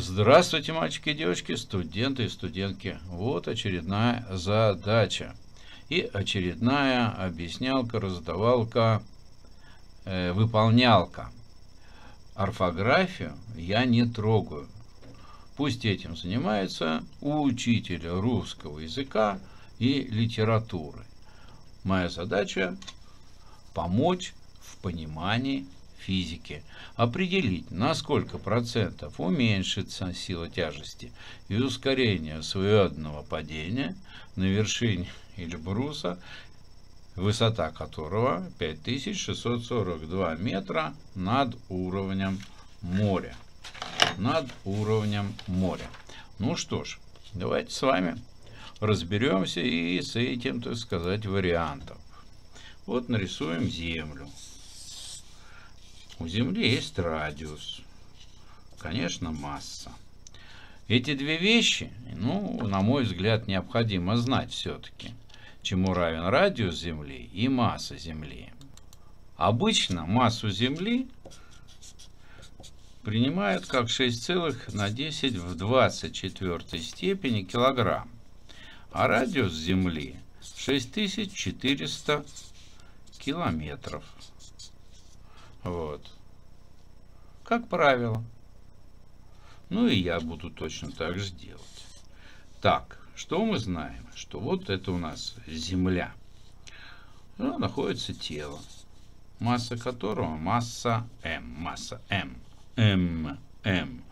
Здравствуйте, мальчики и девочки, студенты и студентки. Вот очередная задача. И очередная объяснялка, раздавалка, э, выполнялка. Орфографию я не трогаю. Пусть этим занимается учитель русского языка и литературы. Моя задача помочь в понимании физики определить, на сколько процентов уменьшится сила тяжести и ускорение своеобразного падения на вершине Эльбруса, высота которого 5642 метра над уровнем моря. Над уровнем моря. Ну что ж, давайте с вами разберемся и с этим, так сказать, вариантом. Вот нарисуем Землю. У Земли есть радиус, конечно, масса. Эти две вещи, ну, на мой взгляд, необходимо знать все-таки, чему равен радиус Земли и масса Земли. Обычно массу Земли принимают как 6, на 10 в 24 степени килограмм, а радиус Земли 6400 километров. Вот. Как правило. Ну и я буду точно так же делать. Так, что мы знаем? Что вот это у нас Земля. Ну, находится тело, масса которого масса М. Масса М. М. М.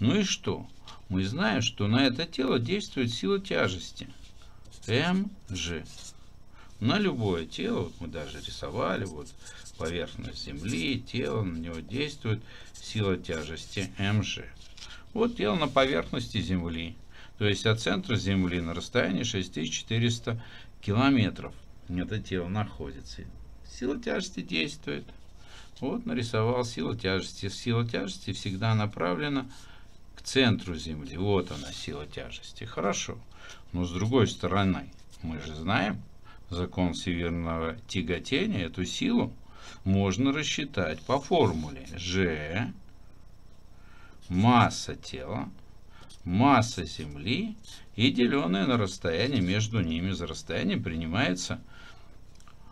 Ну и что? Мы знаем, что на это тело действует сила тяжести. М. Ж на любое тело, вот мы даже рисовали, вот поверхность Земли, тело, на него действует сила тяжести МЖ. Вот тело на поверхности Земли, то есть от центра Земли на расстоянии 6400 километров это тело находится. Сила тяжести действует. Вот нарисовал сила тяжести. Сила тяжести всегда направлена к центру Земли. Вот она, сила тяжести. Хорошо. Но с другой стороны, мы же знаем, закон всемирного тяготения, эту силу можно рассчитать по формуле G масса тела, масса Земли и деленное на расстояние между ними. За расстоянием принимается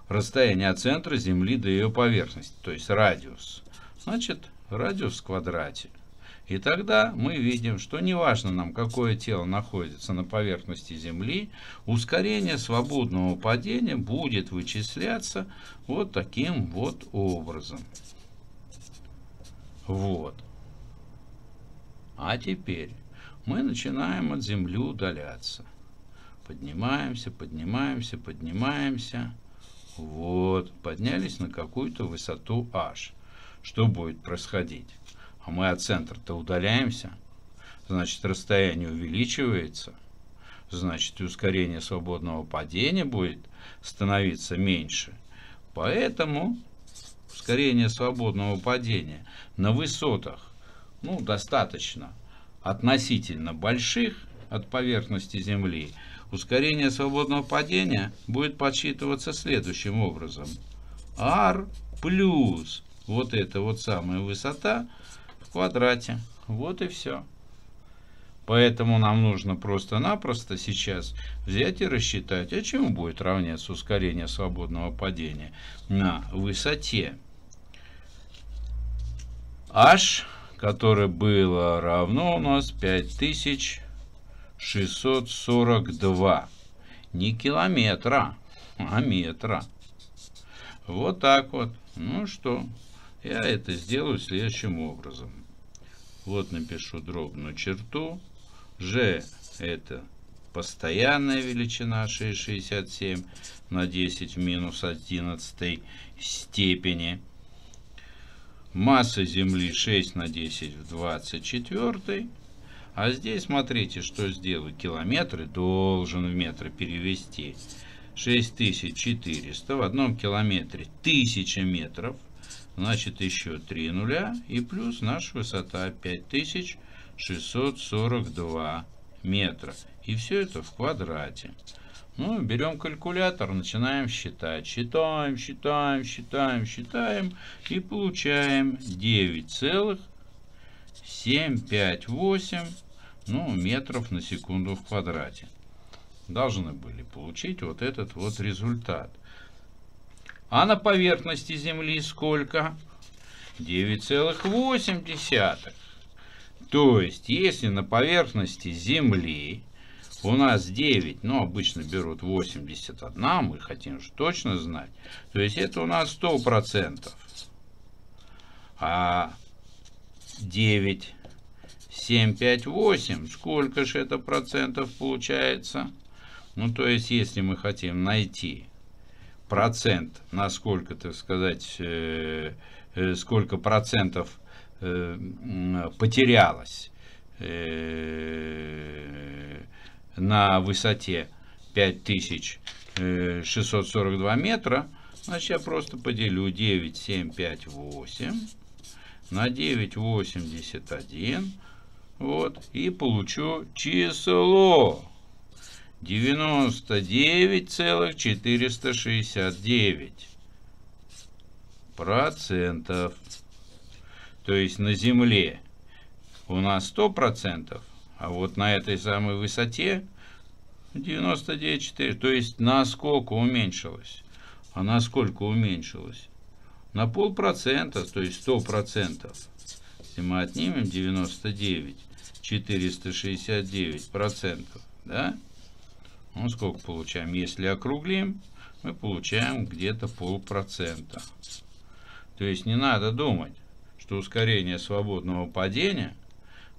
расстояние от центра Земли до ее поверхности, то есть радиус. Значит, радиус в квадрате – и тогда мы видим, что неважно нам, какое тело находится на поверхности Земли, ускорение свободного падения будет вычисляться вот таким вот образом. Вот. А теперь мы начинаем от Земли удаляться. Поднимаемся, поднимаемся, поднимаемся. Вот, поднялись на какую-то высоту h. Что будет происходить? А мы от центра-то удаляемся, значит расстояние увеличивается, значит и ускорение свободного падения будет становиться меньше. Поэтому ускорение свободного падения на высотах ну, достаточно относительно больших от поверхности Земли, ускорение свободного падения будет подсчитываться следующим образом. R плюс вот эта вот самая высота – квадрате. Вот и все. Поэтому нам нужно просто-напросто сейчас взять и рассчитать, а чему будет равняться ускорение свободного падения на высоте h, которое было равно у нас 5642. Не километра, а метра. Вот так вот. Ну что, я это сделаю следующим образом. Вот напишу дробную черту. G это постоянная величина 6,67 на 10 в минус 11 степени. Масса Земли 6 на 10 в 24. А здесь смотрите, что сделаю. Километры должен в метры перевести. 6400 в одном километре 1000 метров – Значит, еще 3 нуля и плюс наша высота 5642 метра. И все это в квадрате. Ну, берем калькулятор, начинаем считать. Считаем, считаем, считаем, считаем. И получаем 9 целых 7, 5, 8, ну, метров на секунду в квадрате. Должны были получить вот этот вот результат. А на поверхности Земли сколько? 9,8. То есть, если на поверхности Земли у нас 9, ну, обычно берут 81, мы хотим же точно знать, то есть это у нас 100%. А 9, 7, 5, 8, сколько же это процентов получается? Ну, то есть, если мы хотим найти процент, насколько, так сказать, э, э, сколько процентов э, потерялось на высоте 5642 метра, значит, я просто поделю 9, 7, 5, 8 на 9,81, вот, и получу число 99,469 процентов. То есть на Земле у нас 100 процентов, а вот на этой самой высоте 99,4. То есть на сколько уменьшилось? А на сколько уменьшилось? На полпроцента, то есть 100 процентов. Если мы отнимем 99, 469 процентов, да? Ну, сколько получаем? Если округлим, мы получаем где-то полпроцента. То есть не надо думать, что ускорение свободного падения –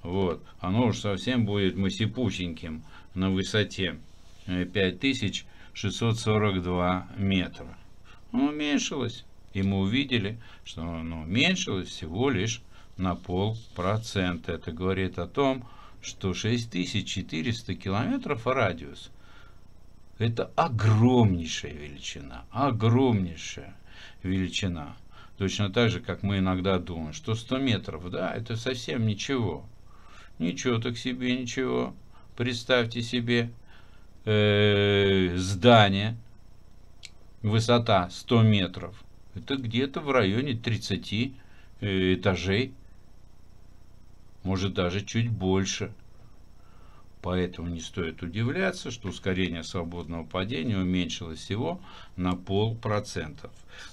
вот, оно уж совсем будет масипусеньким на высоте 5642 э, метра. Оно уменьшилось, и мы увидели, что оно уменьшилось всего лишь на полпроцента. Это говорит о том, что 6400 километров радиус – это огромнейшая величина, огромнейшая величина. Точно так же, как мы иногда думаем, что 100 метров, да, это совсем ничего. Ничего так себе, ничего. Представьте себе э, здание, высота 100 метров. Это где-то в районе 30 э, этажей. Может даже чуть больше. Поэтому не стоит удивляться, что ускорение свободного падения уменьшилось всего на полпроцентов.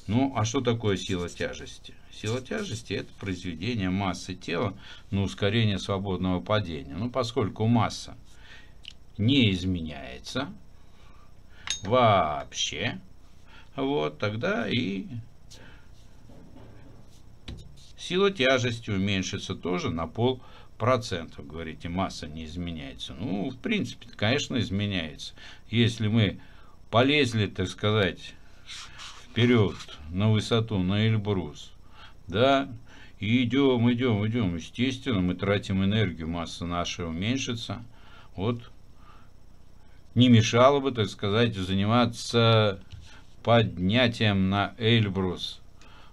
Ну, а что такое сила тяжести? Сила тяжести – это произведение массы тела на ускорение свободного падения. Ну, поскольку масса не изменяется вообще, вот, тогда и сила тяжести уменьшится тоже на пол процентов. Говорите, масса не изменяется. Ну, в принципе, конечно, изменяется. Если мы полезли, так сказать, вперед на высоту, на Эльбрус, да, и идем, идем, идем, естественно, мы тратим энергию, масса наша уменьшится. Вот не мешало бы, так сказать, заниматься поднятием на Эльбрус,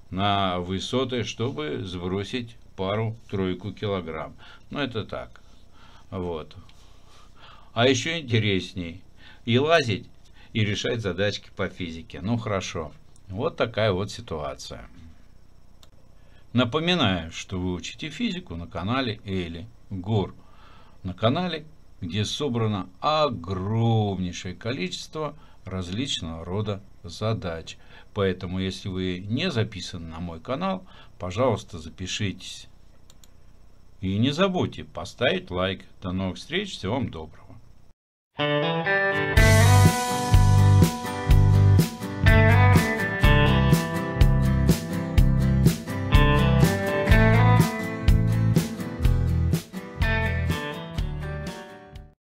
на высоты, чтобы сбросить пару-тройку килограмм. Ну, это так. Вот. А еще интересней. И лазить, и решать задачки по физике. Ну, хорошо. Вот такая вот ситуация. Напоминаю, что вы учите физику на канале Эли Гор. На канале, где собрано огромнейшее количество различного рода задач. Поэтому, если вы не записаны на мой канал, пожалуйста, запишитесь. И не забудьте поставить лайк. До новых встреч. Всего вам доброго.